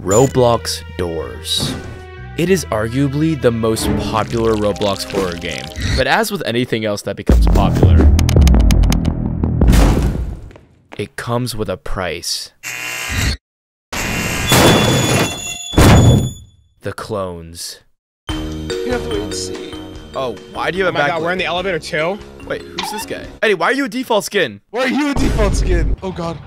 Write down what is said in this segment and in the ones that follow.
Roblox Doors. It is arguably the most popular Roblox horror game, but as with anything else that becomes popular, it comes with a price. The clones. You have to wait and see. Oh, why do you Oh have my a god, we're in the elevator too? Wait, who's this guy? Eddie, why are you a default skin? Why are you a default skin? Oh god.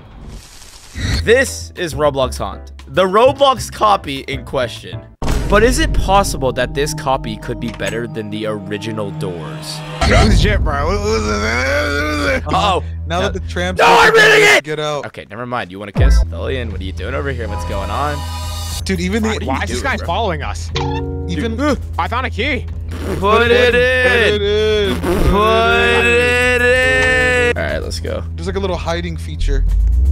This is Roblox Haunt, the Roblox copy in question. But is it possible that this copy could be better than the original doors? Legit, bro. Oh, Now that the tram's No, I'm reading it! Get out. okay, never mind. You want to kiss? Lillian, what are you doing over here? What's going on? Dude, even the Why you is this guy bro? following us? even I found a key. Put it in! Put it in. Put it in! Alright, let's go. There's like a little hiding feature.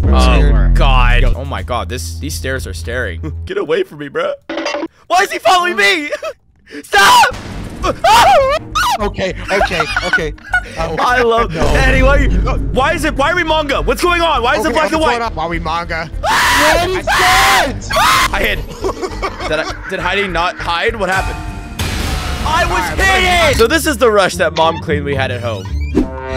I'm Oh scared. god. Oh my god, this these stairs are staring. Get away from me, bro. Why is he following me? Stop! Okay, okay, okay. Uh, I love No. Eddie, why, you, why is it why are we manga? What's going on? Why is it Okay, black and what's going white? on? While we manga. I hid. Did, I, did Heidi not hide? What happened? I was Alright, we're hidden! So this is the rush that mom claimed we had at home.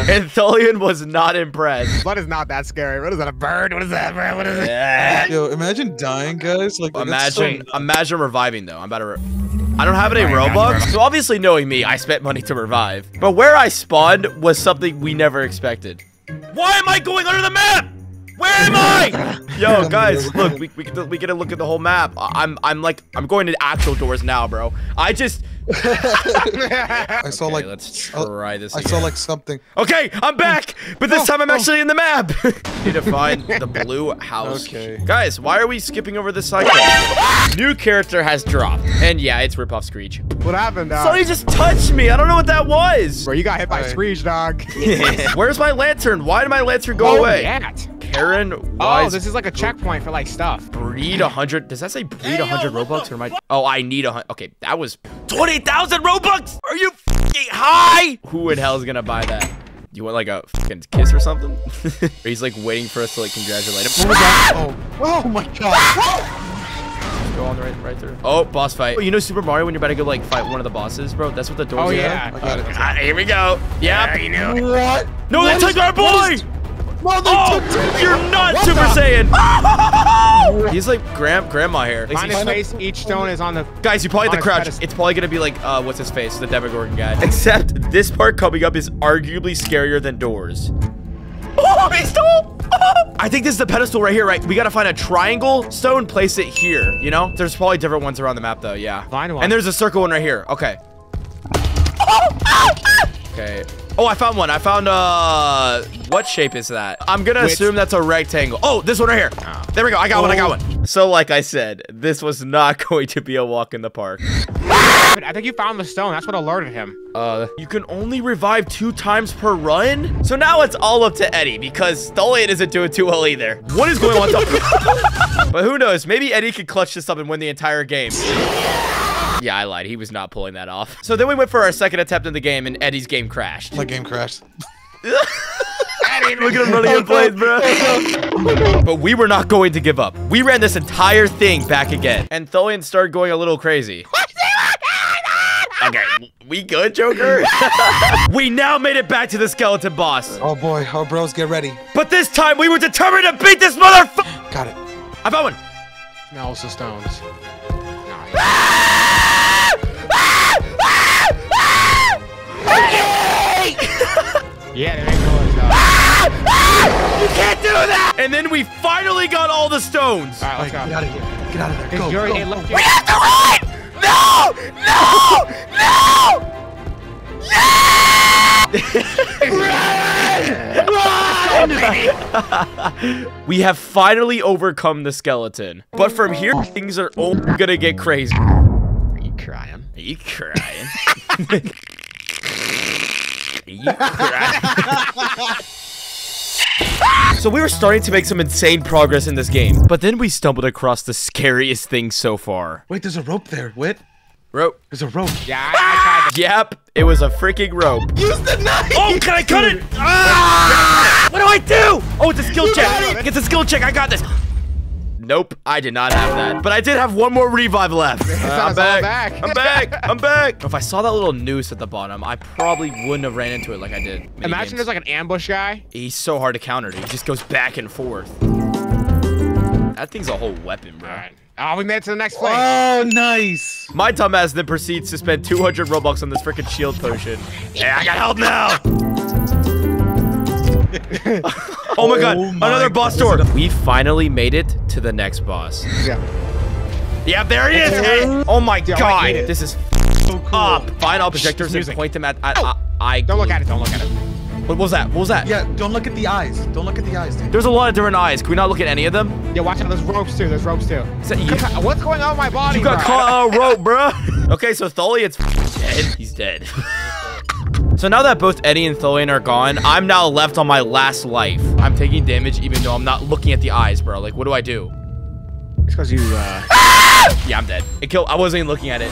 And Thoelian was not impressed. Blood is not that scary. What is that? A bird? What is that, bro? What is it? Yeah. Yo, imagine dying, guys. Like that's so Imagine, imagine reviving though. I'm about to. Re I don't have any Alright, Robux, so obviously knowing me, I spent money to revive. But where I spawned was something we never expected. Why am I going under the map? Where am I? Yo, guys, look, we, we, get to- we get to look at the whole map. I- I'm I'm like I'm going to actual doors now, bro. I just I saw okay, like let's oh, try this. I Again. saw like something. Okay, I'm back, but this Oh, time I'm oh. actually in the map. Need to find the blue house. Okay. Guys, why are we skipping over this cycle? New character has dropped, and yeah, it's Ripoff Screech. what happened, dog? Somebody just touched me. I don't know what that was. Bro, you got hit by Alright. Screech, dog. Where's my lantern? Why did my lantern go Oh, away? that. Karen, Oh, this is like a checkpoint for like stuff. breed 100. Does that say breed 100 Robux or am I? Oh, I need a hundred. Okay, that was 20,000 Robux. Are you fucking high? Who in hell is gonna buy that? You want like a fucking kiss or something? He's like waiting for us to like congratulate him. Oh, oh my god. Go on the right, right through. Oh, boss fight. Oh, you know Super Mario when you're about to go like fight one of the bosses, bro? That's what the doors Oh, are. yeah. I got it. Ah, here we go. Yep. you know. What? No, they What took our what boy. Is- No, they Oh, took you're not What Super the- Saiyan. He's like grand grandma hair. Like, Find his face. Each stone is on the. Guys, you probably have On to crouch. pedestal. It's probably gonna be like, uh, what's his face? The Demogorgon guy. Except this part coming up is arguably scarier than doors. Oh, he stole! I think this is the pedestal right here, right? We gotta find a triangle stone, place it here, you know? There's probably different ones around the map though, yeah. Find one. And there's a circle one right here. Okay. Okay. Oh, I found one. I found, uh, what shape is that? I'm gonna Which- assume that's a rectangle. Oh, this one right here. There we go. I got one. I got one. So, like I said, this was not going to be a walk in the park. I think you found the stone. That's what alerted him. Uh, you can only revive two times per run? So now it's all up to Eddie because Thoelian isn't doing too well either. What is going on? but who knows? Maybe Eddie could clutch this up and win the entire game. Yeah, I lied. He was not pulling that off. So then we went for our second attempt in the game and Eddie's game crashed. My game crashed. Look at him running in place, bro. but we were not going to give up. We ran this entire thing back again. And Thoelian started going a little crazy. Okay, we good, Joker? we now made it back to the skeleton boss. Oh boy, oh bros, get ready. But this time we were determined to beat this motherfucker. Got it. I found one. Smells the stones. Nice. Yeah, they make noise, dog. You can't do that. And then we finally got all the stones. All right, let's Get go. out of here. Get out of there. Hey, Go, you're- go, hey, go. We have to run! No! No! No! Yeah! run! Run! we have finally overcome the skeleton. But from here, things are only gonna get crazy. Are you crying? Are you crying? Are you crying? So we were starting to make some insane progress in this game, but then we stumbled across the scariest thing so far. Wait, there's a rope there. Wit, Rope. there's a rope. Yeah, I, I tried. Yep, it was a freaking rope. Use the knife. Oh, can I cut it? Ah! What do I do? Oh, it's a skill check. it. It's a skill check. I got this. Nope, I did not have that. But I did have one more revive left. Uh, I'm back. back. I'm back. I'm back. If I saw that little noose at the bottom, I probably wouldn't have ran into it like I did. Imagine games. there's like an ambush guy. He's so hard to counter. Dude. He just goes back and forth. That thing's a whole weapon, bro. All right. Oh, we made it to the next place. Oh, nice. My dumbass then proceeds to spend 200 Robux on this freaking shield potion. Yeah, I got help now. oh my god, Oh my another boss door. We finally made it to the next boss. Yeah. Yep, there he is. It's- Oh my Dude, god, this is So cool. up. Find all projectors and music. point them at. at I, I Don't look at it. Don't look at it. What was that? What was that? Yeah, don't look at the eyes. Don't look at the eyes, dude. There's a lot of different eyes. Can we not look at any of them? Yeah, watch out. There's ropes too. There's ropes too. Is that you? What's going on with my body? You got bro? caught on a rope, bro. Okay, so Thoelian's dead. He's dead. so now that both Eddie and Thoelian are gone, I'm now left on my last life. I'm taking damage even though I'm not looking at the eyes, bro. Like, what do I do? It's because you. Uh... Yeah, I'm dead. It killed. I wasn't even looking at it.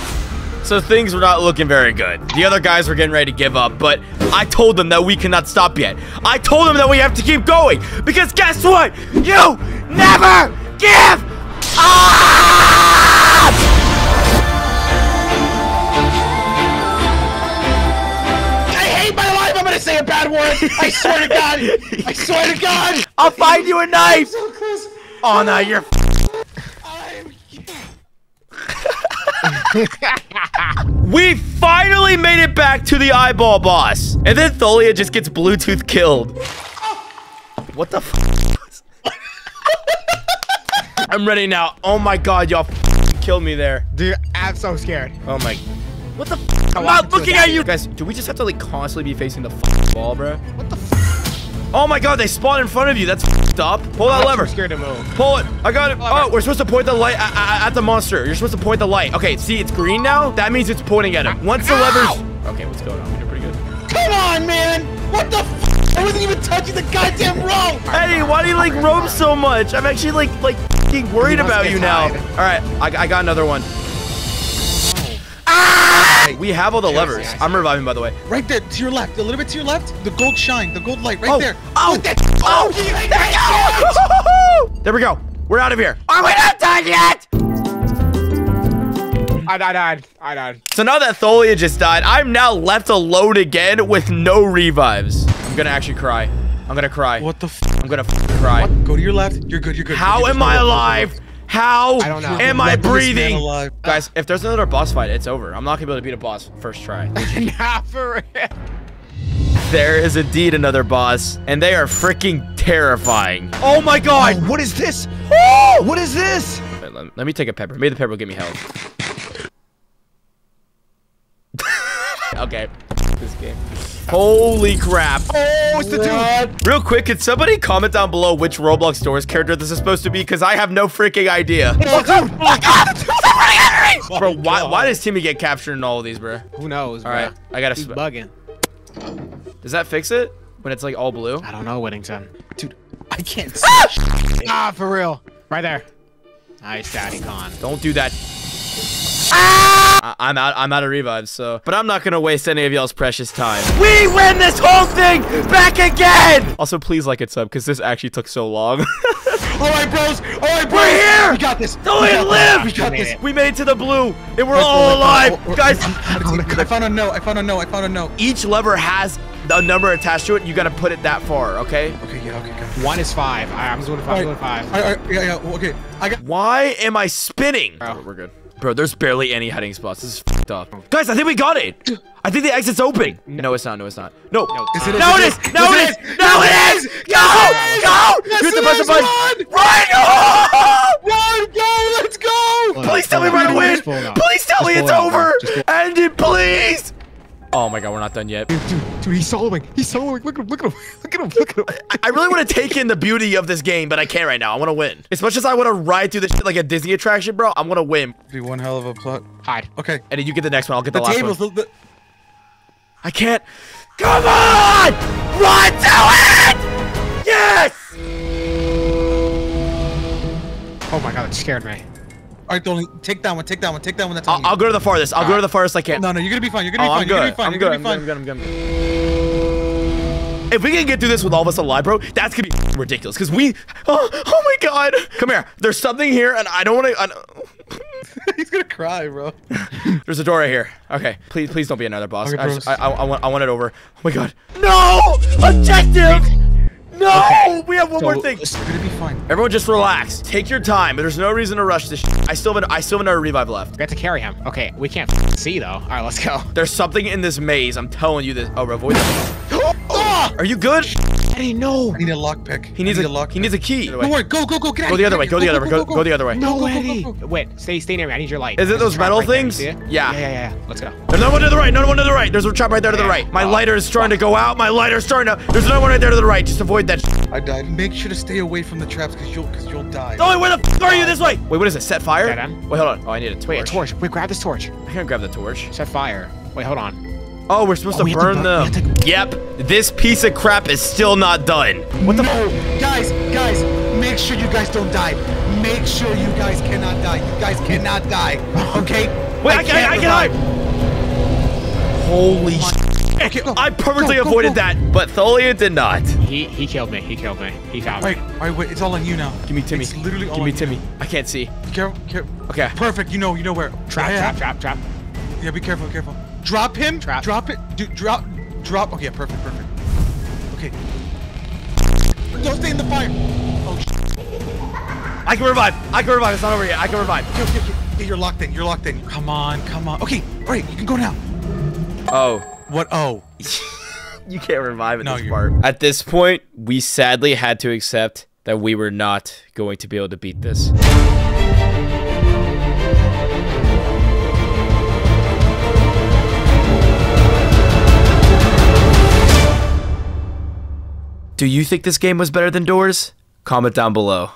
So things were not looking very good. The other guys were getting ready to give up, but I told them that we cannot stop yet. I told them that we have to keep going because guess what? You never give up! I swear to God. I swear to God. I'll find you a knife. So close. Oh no, you're. I'm... We finally made it back to the eyeball boss. And then Tholia just gets Bluetooth killed. What the f? I'm ready now. Oh my god, y'all f- killed me there. Dude, I'm so scared. Oh my. What the f? I'm not want you to looking at you. Guys, do we just have to like constantly be facing the f- ball, bro? What the f? Oh my god, they spawn in front of you. That's f***ed up. Pull that I'm lever. scared to move. Pull it. I got it. Oh, oh we're supposed to point the light at, at, at the monster. You're supposed to point the light. Okay, see, it's green now. That means it's pointing at him. Once the lever's... Okay, what's going on? We're doing pretty good. Come on, man. What the f? I wasn't even touching the goddamn rope. Hey, why do you like rope so much? I'm actually like like worried about you now. tired. All right, I, I got another one. We have all the levers. I see, I see. I'm reviving, by the way. Right there, to your left, a little bit to your left. The gold shine, the gold light, right Oh, there. oh, What the- oh, there we go. There we go. We're out of here. Are we not done yet? I died. I died. I died. So now that Tholia just died, I'm now left alone again with no revives. I'm gonna actually cry. I'm gonna cry. What the f? I'm gonna f- cry. Go to your left. You're good. You're good. How You're good. am Just I go, go, go, go. alive? How I don't know. am I breathing? Guys, if there's another boss fight, it's over. I'm not gonna be able to beat a boss first try. nah, for real. there is indeed another boss, and they are freaking terrifying. Oh my god! Oh, what is this? Oh, What is this? Wait, let, let me take a pepper. Maybe the pepper will give me health. okay. This game. Holy crap. Oh, it's the dude. Real quick, can somebody comment down below which Roblox Stories character this is supposed to be? Because I have no freaking idea. bro, why, why does Timmy get captured in all of these, bro? Who knows? All right, I gotta. He's bugging. does that fix it when it's like all blue? I don't know, Whittington. Dude, I can't see. Ah, for real. Right there. Nice, Daddy Con. Don't do that. I- I'm out. I'm out of revives. So, but I'm not gonna waste any of y'all's precious time. We win this whole thing back again. Also, please like it sub because this actually took so long. All right, bros. All right, bros. We're here! We got this. Don't we even got live! This. We got made this. it. we made it to the blue, and we're Let's all alive, We're- we're- guys. I found a note. I found a note. I found a note. Each lever has a number attached to it. You gotta put it that far, okay? Okay, yeah, okay, got it. One is five. All right, I'm doing five. I'm doing five. All right, all right, yeah, yeah, well, okay. I got. Why am I spinning? Bro. we're good. Bro, there's barely any hiding spots. This is fucked up. Guys, I think we got it. I think the exit's open. No, it's not. No, it's not. No. No, Is it? No, it is. No, it is. No, it is. Go, go. Yes, You have to press the is. button. Run. Run. Oh! Run, go, let's go. Please tell me we're on. gonna win. Just pull it up. Please tell me it's over. bro. Just pull- End it, please. Oh my god, we're not done yet. Dude, dude, he's soloing. He's soloing. Look at him. Look at him. Look at him. Look at him. I- I really want to take in the beauty of this game, but I can't right now. I want to win. As much as I want to ride through this shit like a Disney attraction, bro, I want to win. Be one hell of a plot. Hide. Okay. Eddie, you get the next one. I'll get the, The last tables. one. The, the, I can't. Come on! Run to it! Yes! Oh my god, it scared me. All right, Dolly, take that one. Take that one. Take that one. That's I'll, I'll go to the farthest. I'll go to the farthest I can. No, no, you're gonna be fine. You're gonna oh, be Oh, fine. I'm You're gonna good. be fine. I'm You're good. gonna I'm be fine. good. I'm good. I'm good. If we can get through this with all of us alive, bro, that's gonna be ridiculous because we. Oh, oh my god! Come here. There's something here, and I don't want to. He's gonna cry, bro. There's a door right here. Okay, please, please don't be another boss. Okay, I, just. I, I, I want, I want it over. Oh my god! No objective. No, we have one more thing. We're gonna be fine. Everyone, just relax. Take your time. There's no reason to rush this. I still have, an, I still have another revive left. We have to carry him. Okay, we can't see though. All right, let's go. There's something in this maze. I'm telling you this. Oh, avoid that. Are you good? Eddie, no. I need a lockpick. He needs need a lock. He needs a key. Don't worry. Go, go, go. Get out. Go the other way. get Go the other way. Go, go the other way. No, go, go, Eddie. go, go. Wait, stay, stay near me. I need your light. Is it There's those metal right things? See? Yeah. Yeah, yeah, yeah. Let's go. There's another one to the right. Another one to the right. There's a trap right there to the right. My lighter is starting to go out. My lighter's starting to. There's another one right there to the right. Just avoid that. I died. Make sure to stay away from the traps, cause you'll, cause you'll die. Oh, wait, where the f are you? This way. Wait, what is it? Set fire? Wait, hold on. Oh, I need a torch. Wait, a torch. Wait, grab this torch. I can't grab the torch. Set fire. Wait, hold on. Oh, we're supposed Oh, we to have to burn burn- them. we Yep. This piece of crap is still not done. What the? No, guys, guys, make sure you guys don't die. Make sure you guys cannot die. You guys cannot die. Okay? Wait, I, can I, can hide. Holy sh! Okay, go. I perfectly Go, go, avoided go. that, but Tholia did not. He he killed me. He killed me. He found All me. right, all right, wait. It's all on you now. Give me Timmy. It's literally all Give me on Timmy. You. I can't see. Careful, careful. Okay. Perfect. You know, you know where. Trap, yeah, trap, trap, trap. Yeah, be careful, careful. Drop him. Trap. Drop it. Dude, drop, drop. Okay, perfect, perfect. Okay. Don't stay in the fire. Oh, sh- I can revive. I can revive. It's not over yet. I can revive. okay, okay, okay. Yeah, you're locked in. You're locked in. Come on, come on. Okay, all right, you can go now. Oh. What? Oh. You can't revive at No, this you- part. At this point, we sadly had to accept that we were not going to be able to beat this. Do you think this game was better than Doors? Comment down below.